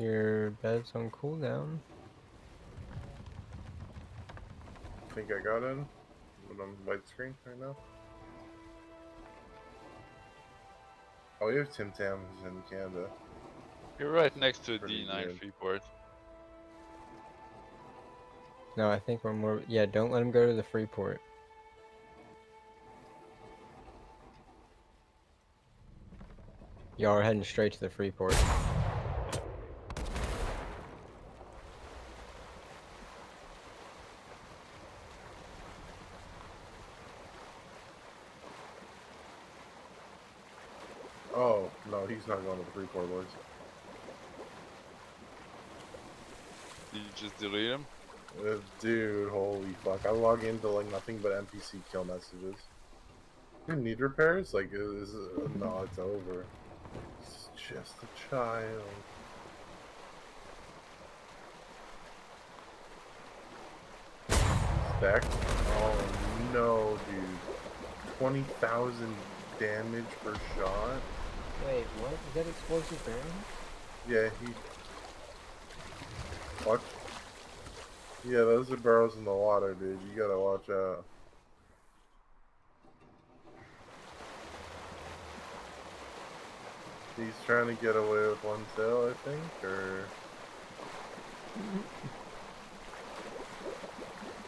Your bed's on cooldown. I think I got in. But I'm white screen right now. Oh, we have Tim Tams in Canada. You're right next to Pretty D9 good. Freeport. No, I think we're more. Yeah, don't let him go to the free port. Y'all are heading straight to the free Oh, no, he's not going to the Freeport boys. Did you just delete him? Uh, dude, holy fuck. I log into like nothing but NPC kill messages. You need repairs? Like, is uh, no, it's over. It's just a child. Stack? Oh no, dude. 20,000 damage per shot? Wait, what? Is that explosive barrel? Yeah, he. Watch. Yeah, those are barrels in the water, dude. You gotta watch out. He's trying to get away with one tail, I think, or.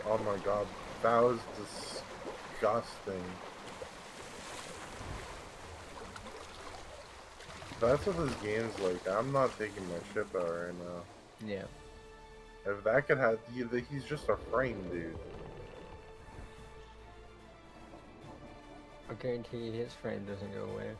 Oh my god, that was disgusting. That's what this game's like. I'm not taking my ship out right now. Yeah. If that could have, he- he's just a frame, dude. I guarantee his frame doesn't go away.